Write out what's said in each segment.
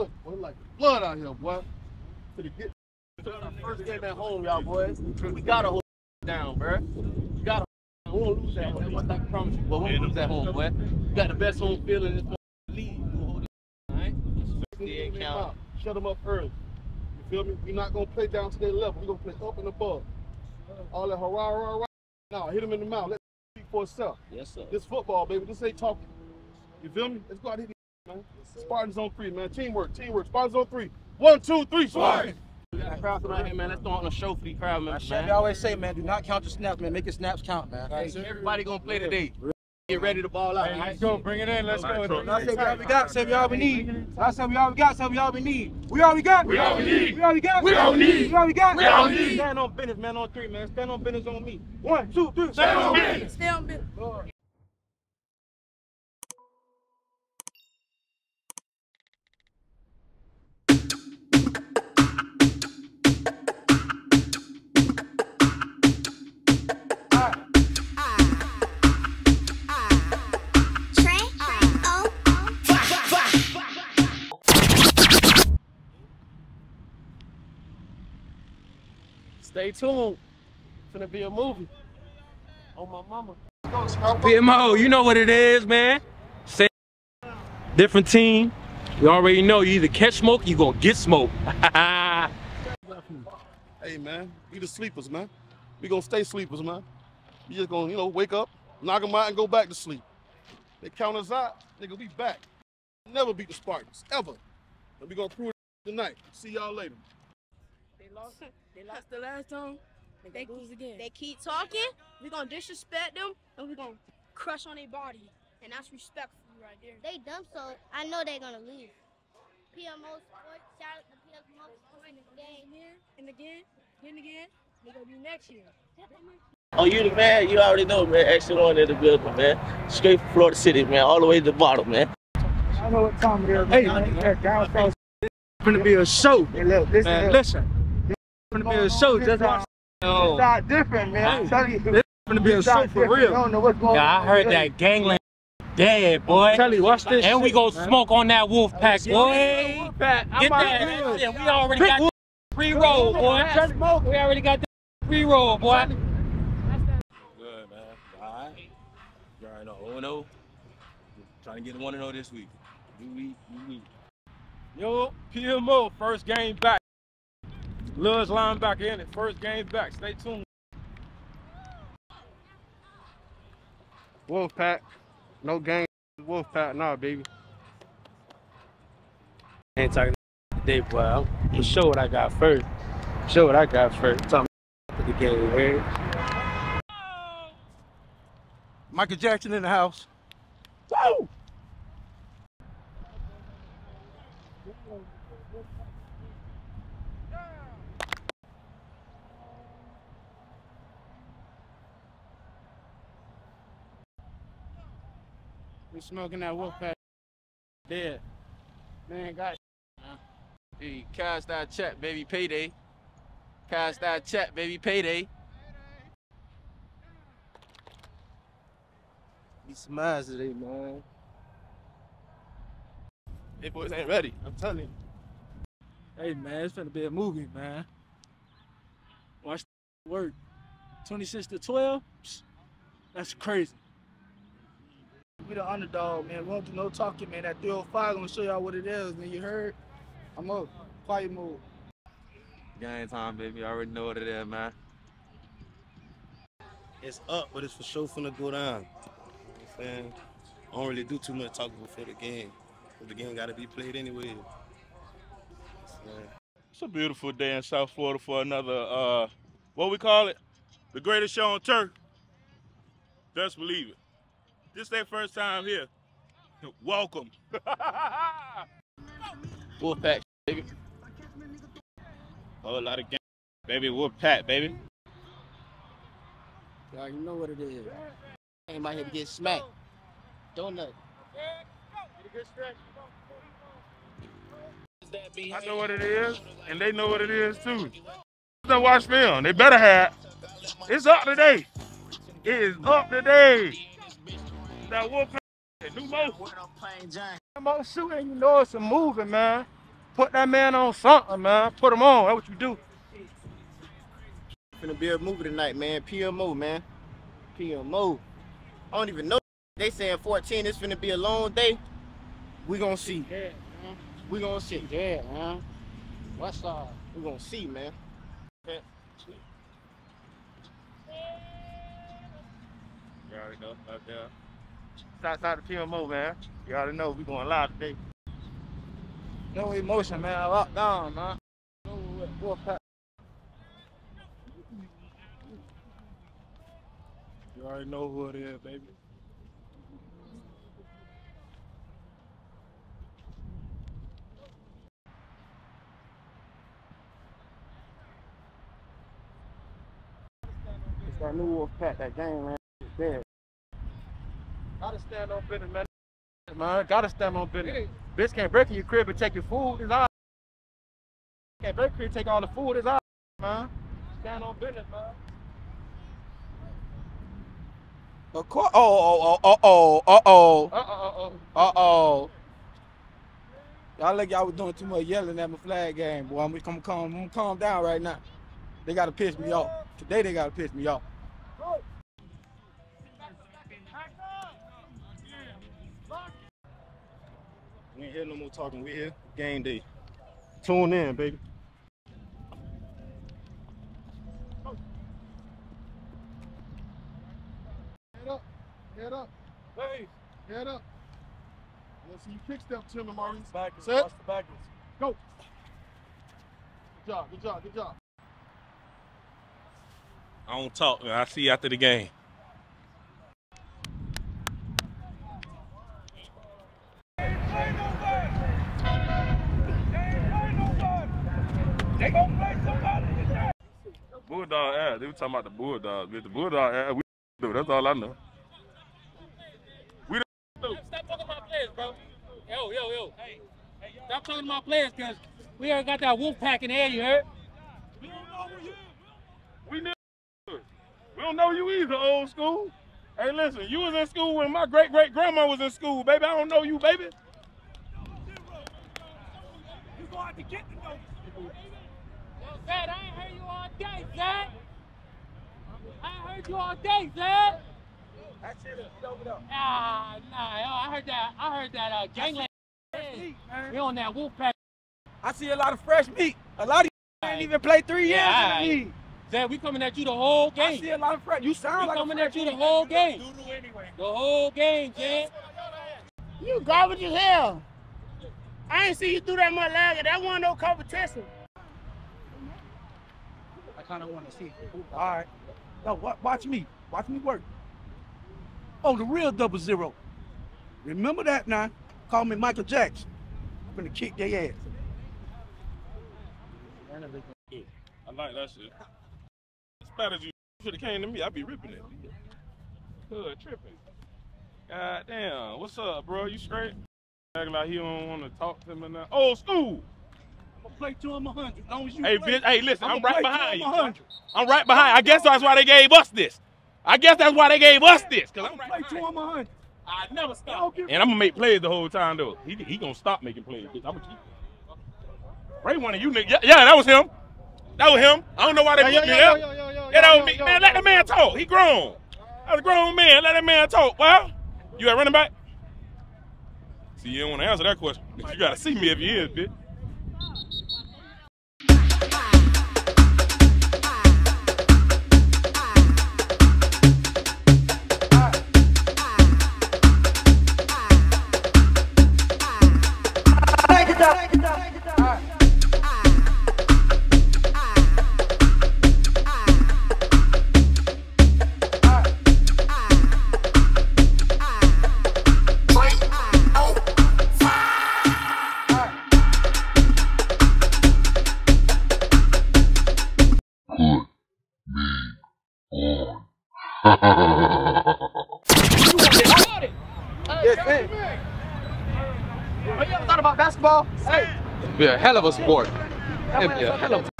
Look, boy, like blood out here, boy. To the get first game at home, y'all boys. We gotta hold down, bro. We gotta. We won't lose at home. I promise you, but we won't lose at home, boy. We got the best home field in this league. We'll hold it. All right. Did count. Shut them up early. You feel me? We're not gonna play down to their level. We're gonna play up and above. All that hurrah, hurrah, hurrah. Now hit them in the mouth. Let speak for itself. Yes, sir. This football, baby. This ain't talking. You feel me? Let's go out here, man. Spartans on three, man. Teamwork, teamwork. Spartans on three. One, two, three. Spartans. We got a crowd around here, man. Let's throw on a show for these crowd members, Chef, man. you always say, man, do not count your snaps, man. Make your snaps count, man. Hey, everybody gonna play today. Get ready to ball out. Let's go, bring it in. Let's go. I said we all we got, said we all we need. I said we all we got, said we all we need. We all we got. We all we need. We all we got. We all we need. We all we got. We all we need. Stand on business, man. On three, man. Stand on business on me. One, two, three. Stand on business. Tuned. It's gonna be a movie. Oh my mama. PMO, you know what it is, man. Same different team. You already know you either catch smoke or you gonna get smoke. Hey man, we the sleepers, man. We gonna stay sleepers, man. We just gonna, you know, wake up, knock them out, and go back to sleep. They count us out, nigga. We back. Never beat the Spartans ever. And we gonna prove it tonight. See y'all later. They lost. They lost the last time. They lose again. They keep talking. We're gonna disrespect them, and we're gonna crush on their body, and that's respectful right there. They dumb, so I know they're gonna lose. PMO Sports, shout out to PMO Sports in the game. Again and again and again. They gonna be next year. Oh, you the man. You already know, man. Extra one in the building, man. Straight from Florida City, man. All the way to the bottom, man. I know what time it is. Hey, man. Down south. It's gonna be a show. Hey, look, listen, man, listen. It's gonna be a show. Just watch. Yo, It's not different, man. I'm telling you. this gonna be a show for different. You real. don't know what's going Yeah, I heard that gangland dead, boy. Tell you, watch this. And we shit, gonna man. smoke on that wolf pack, boy. Pat, I'm Get that here. shit. We already Big got wolf. that pre-roll, boy. We already got that pre-roll, boy. Good, man. All right. You already know 0 0. Trying to get 1 0 this week. New week, new week. Yo, PMO, first game back. Luz linebacker in it. First game back. Stay tuned. Wolfpack. No game. Wolfpack, nah, baby. ain't talking today, boy. I'm gonna show what I got first. Show what I got first. Talking about the game, man. Michael Jackson in the house. We smoking that wolf Wolfpack. Dead. Man, got Hey, cash that check, baby, payday. Cash that check, baby, payday. Need some eyes today, man. They boys ain't ready. I'm telling you. Hey, man, it's finna be a movie, man. Watch the work. 26 to 12? That's crazy. We the underdog, man. We don't do no talking, man. That 305 gonna show y'all what it is, man. You heard? I'm up. Quiet mode. Game time, baby. I already know what it is, man. it's up, but it's for sure finna go down. You know what I'm saying? I don't really do too much talking before the game. But the game gotta be played anyway. So, It's a beautiful day in South Florida for another, uh, what we call it? The greatest show on turf. Best believe it. This their first time here. Welcome. Wolfpack, baby. Whole lot of game. Baby, Pat, baby. Y'all you know what it is. Came out here to get smacked. Donut. I know what it is, and they know what it is too. Don't watch film. They better have. It's up today. It is up today. That wolf new mo. I'm out shooting, you know it's a moving, man. put that man on something, man. Put him on. That's what you do. Finna be a movie tonight, man. PMO, man. PMO. I don't even know. They saying 14. It's finna be a long day. We gonna see. Yeah, man. We gonna see. Yeah, man. What's up? We gonna see, man. You already know. Up there. Outside the PMO, man. You already know we going live today. No emotion, man. Lock down, man. No Wolfpack. You already know who it is, baby. It's that new wolf pack, that game, man. It's dead. Gotta stand on business, man. Man, gotta stand on business. Bitch can't break in your crib and take your food. It's all. Can't break crib, take all the food. It's all, man. Stand on business, man. Of course. Oh, oh, oh, oh, oh, oh, uh oh, uh oh. Y'all like y'all was doing too much yelling at my flag game, boy. I'm gonna come calm, I'm gonna calm down right now. They gotta piss me off. Today they gotta piss me off. We ain't here no more talking. We here. Game day. Tune in, baby. Head up. Head up. Hey, Head up. Let's see you kick step to him, Maurice. backers, Set. watch the backers. Go. Good job. Good job. Good job. I don't talk. man. I see you after the game. Bulldog ass. They were talking about the Bulldog. With the Bulldog ass, we do. That's all I know. We do. Stop talking about players, bro. Yo, yo, yo. Hey, stop talking about players, cause we already got that wolf pack in there. You heard? We never We don't know you either, old school. Hey, listen, you was in school when my great great grandma was in school, baby. I don't know you, baby. You gonna have to get to know. Yo, Zed, I ain't heard you all day, Zed. I heard you all day, Zed. That shit is over there. Ah, nah, yo, I heard that. I heard that uh, gangland. We on that wolf pack. I see a lot of fresh meat. A lot of you ain't even played three years Yeah, in the league. Zed, we coming at you the whole game. I see a lot of fresh. You We sound like a coming fresh at you the whole game. anyway. The whole game, Zed. You garbage as hell. I ain't see you do that much longer. That wasn't no competition. I kind of want to see. All right. No, watch me. Watch me work. Oh, the real double zero. Remember that now. Call me Michael Jackson. I'm gonna kick their ass. I like that shit. Bad as you should have came to me, I'd be ripping it. Good, tripping. God damn. What's up, bro? You straight? Acting like he don't want to talk to me now. Old school. I'm play to him 100. As long as you Hey, play, bitch. Hey, listen. I'ma I'm right behind you. 100. I'm right behind. I guess that's why they gave us this. I guess that's why they gave us this. Cause I'm right Play behind to him 100. I never stop. And I'm gonna make plays the whole time though. He he gonna stop making plays. Bitch. I'm gonna keep. Ray one of you niggas. Yeah, yeah, that was him. That was him. I don't know why they Yo, put yo, me yo, there. yo, yo, yo, Yeah, that was me. man, let the man talk. He grown. That was a grown man. Let that man talk. Well, you at running back? See, you don't want to answer that question. You gotta see me if you is, bitch. of a sport. NBA, hell of a.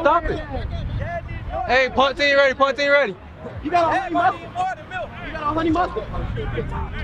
Stop it. Hey, punt team ready, punt team ready. You got a honey mustard. You got a honey mustard.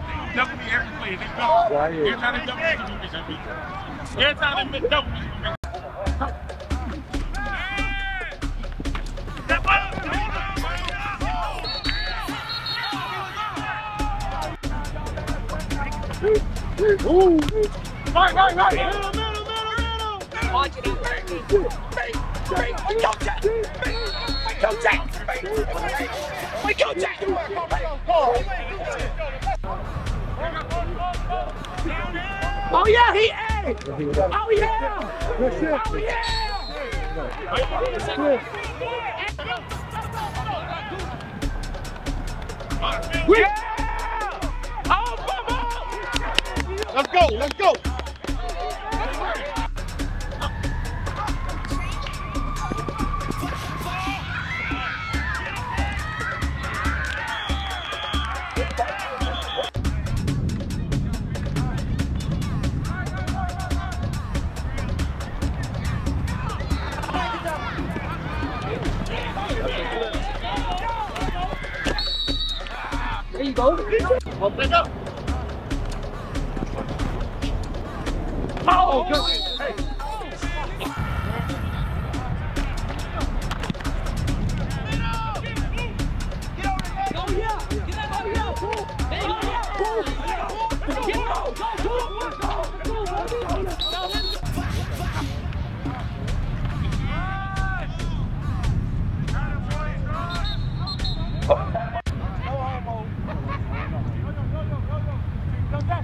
Double me every play. They go. Double. Every time they double, do this and beat. Every time they double, they do Right, right, right. Middle, middle, middle, middle. Watch it. Go, Jack. Go, Jack. We go, Jack. Oh, yeah, he ate. Oh, yeah. Oh, yeah. Yeah. Oh. Let's go, let's go. Oh, good. Hey.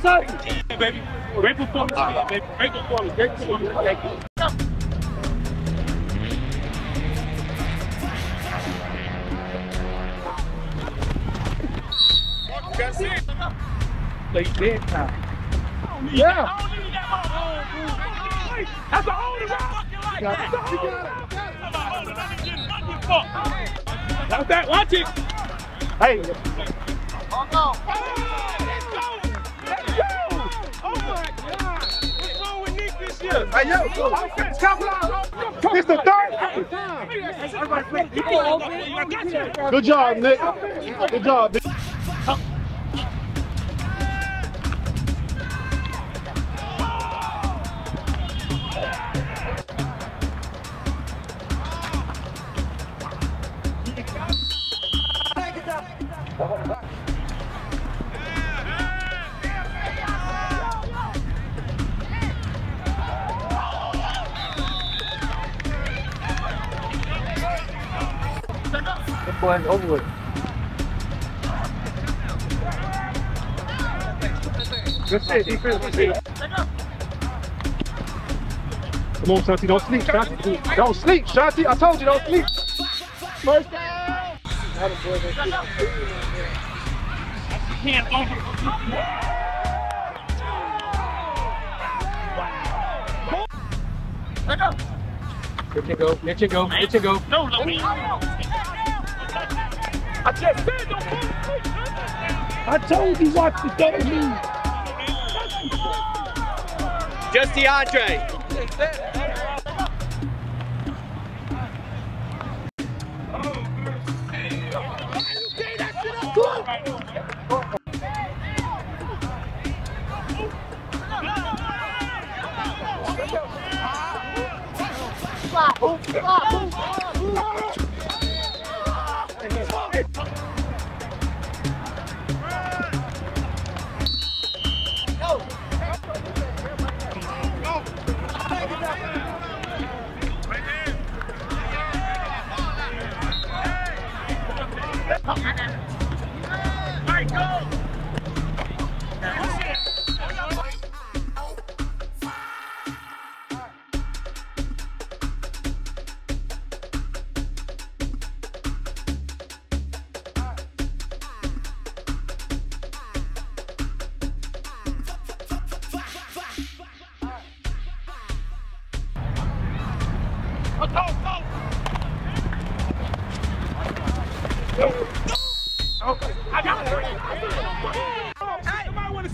Saucy, saucy. Hey, baby. Great performance, baby. Great performance. Great performance. Thank you. Play big time. Yeah. That's the only round. That's the only That's that. Watch it. Hey. Hey, yo. It's the third. Good job, Nick. Good job, Nick. This boy's over with. Good shit, defense, good shit. Come on, Shanti, don't sleep, Shanti. Don't sleep, Shanti. I told you, don't sleep. First down. Let you go. Let you go. Let you go. No, no. I just said don't I told you what to do. Just DeAndre.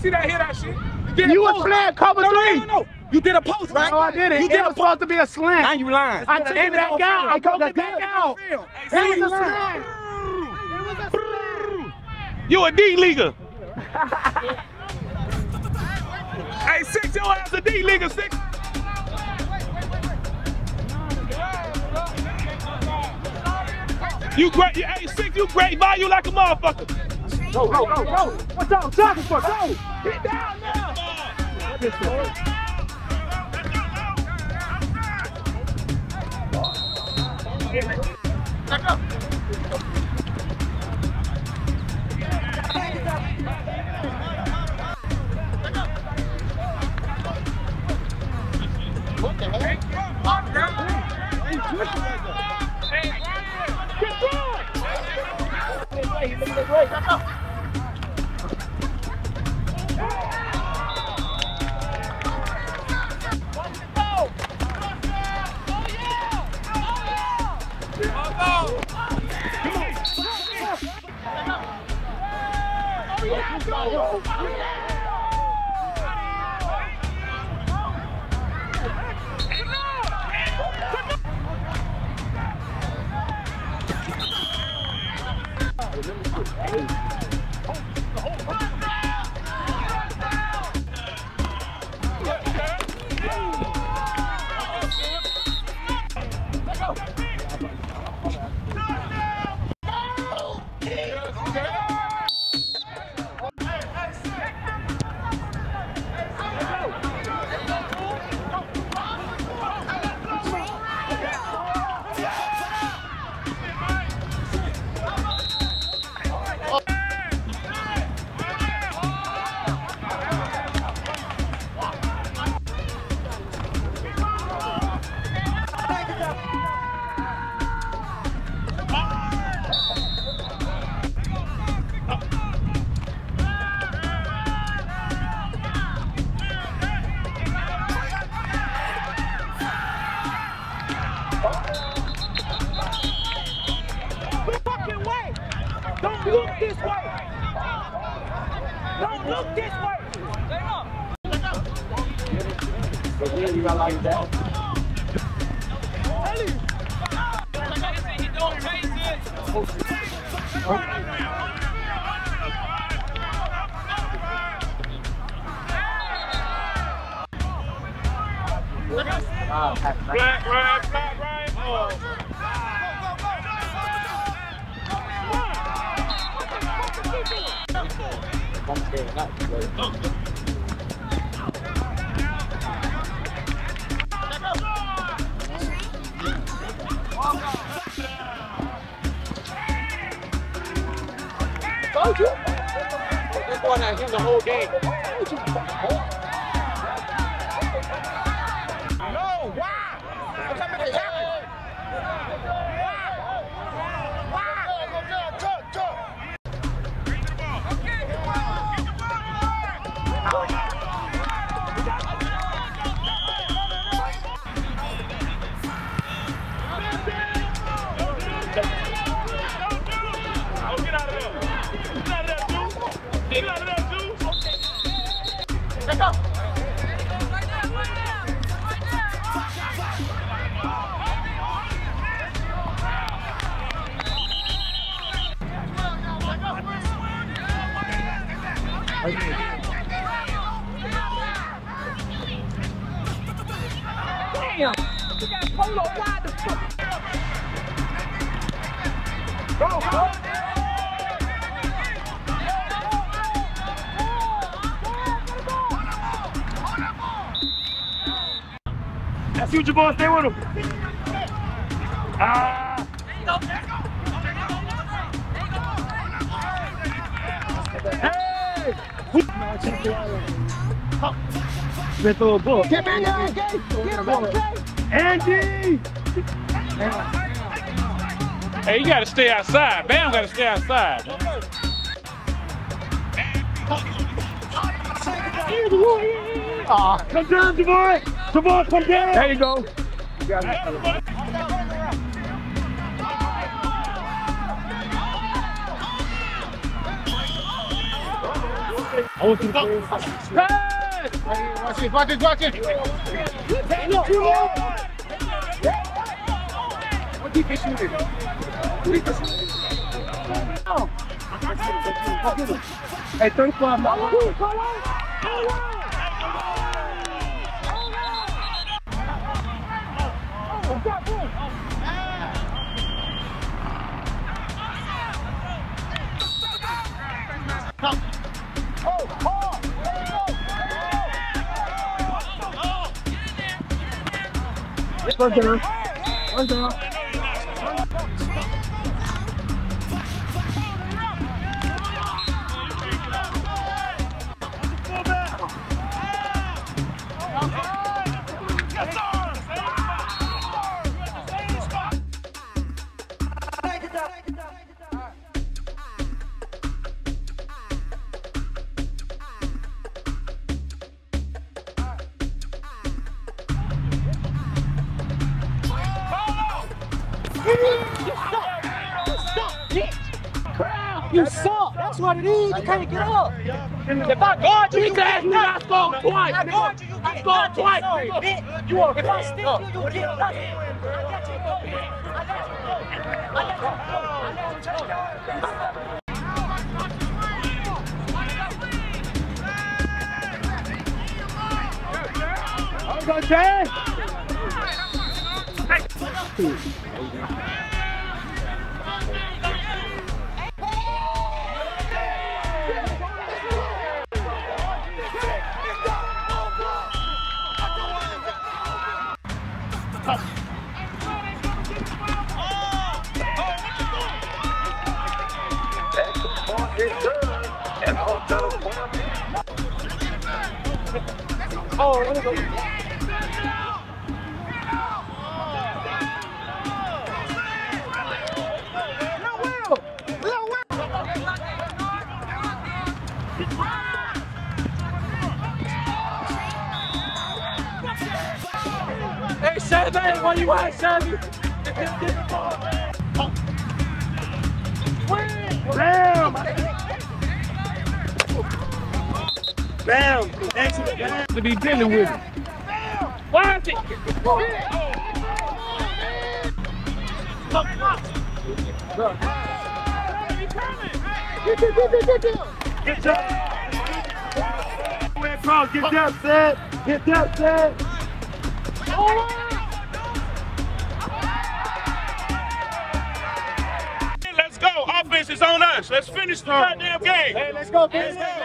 See that hit that shit. did a You was playing cover no, three. No, no, no. You did a post, right? No, I didn't. You It did was supposed to be a slant. Now you lying. I took it back out. I took it back out. It was a slant. You a D leaguer. hey, six your ass a D leaguer, six. You great, you, hey, six, you great value like a motherfucker. Go, go, go, go. What's up, talking for? Go. Get down now. fucking Black, right, black, right. Oh. Told you. This one at him the whole game. Ah. Hey! Through a book. Get back there, okay? Get him okay? Angie! Hey, you gotta stay outside. Bam gotta stay outside. Ah, come down, Javon. Javon, come down. There you go. You got it. I want you to play. Watch it, watch it, watch it. What deep is shooting? Deep is shooting. Hey, 35 dollars. First down. First down. You suck. That's what it is. You can't get up. If I guard you, you can ask me. I scored twice. I guard you, you get scored twice. Bitch. You are if I stick you, you get nothing. I let you go, bitch. I Oh, let me go. Hey, Chevy, what you want, Chevy? Bam! Excellent. Bam. To be dealing with it. Why is it? Get up. Red Cross, get up, set. Get up, set. Let's go. Offense is on us. Let's finish the goddamn game. Hey, let's go, let's go.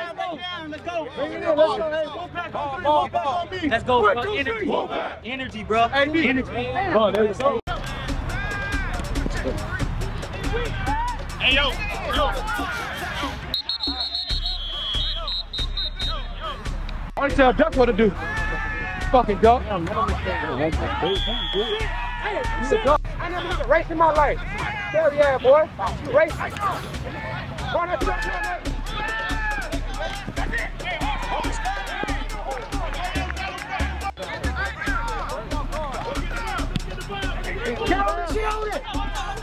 Let's go. Bring it in, let's go. Hey, go back, go three, go back on me. Let's go, bro. two, Energy. three. Energy, bro. Energy. Energy. Oh, there you go. Hey, yo. Yo. I tell Duck what to do. Fucking Duck. I never had a race in my life. Hell yeah, boy. Race. Run that truck, run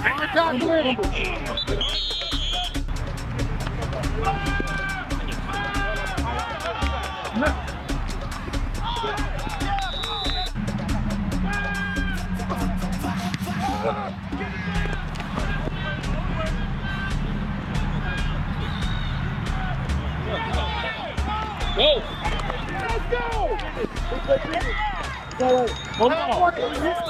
Go. Let's go. Hold on.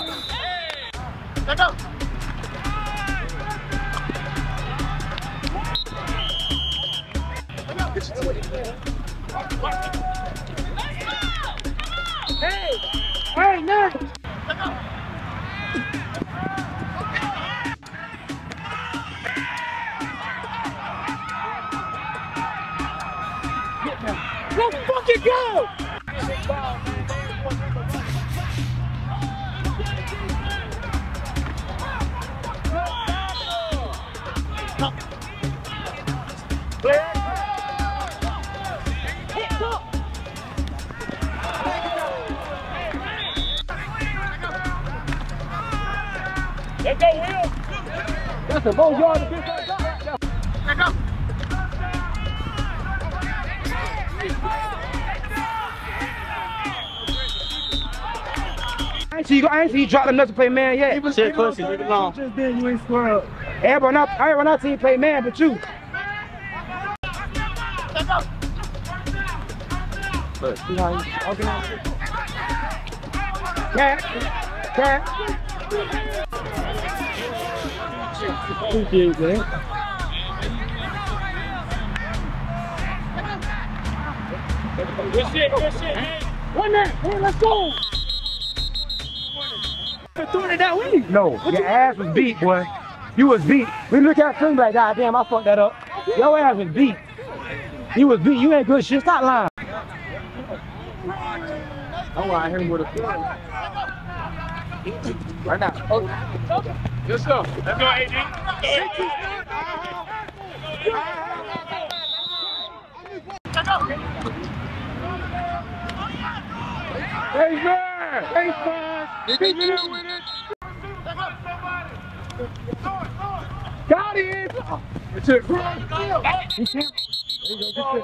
Let's fucking go! Let's go, Will. That's a low yard you, I ain't see you drop enough to play man yet. Shit, pussy, leave it alone. Just then you ain't square up. Everyone up, everyone else team play man, but you. Look, see how you organize it? Cat, cat. Appreciate that. Good shit, good shit. Hey. One minute, hey, let's go. Throwing it that way. No, your ass was beat, boy. You was beat. We look at film like, God damn, I fucked that up. Your ass was beat. You was beat. You ain't good shit. Stop lying. I want him with a film. Right now. Oh. Let's go. Let's go, AD. Hey, man. Hey, man. Hey, man. with it. Got it. It's it, see? There you go.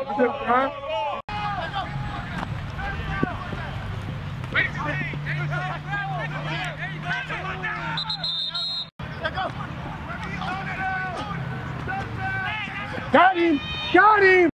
Got him! Got him!